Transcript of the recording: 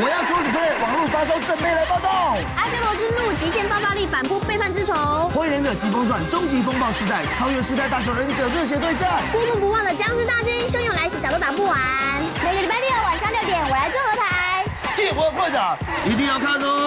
我要 cosplay 网络发烧正妹来报道。阿修罗之怒，极限爆发力，反扑背叛之仇。火影忍者疾风传，终极风暴时代，超越时代大雄忍者热血对战。过目不忘的僵尸大军，汹涌来袭，打都打不完。每个礼拜六晚上六点，我来做合台。电话会长，一定要看哦。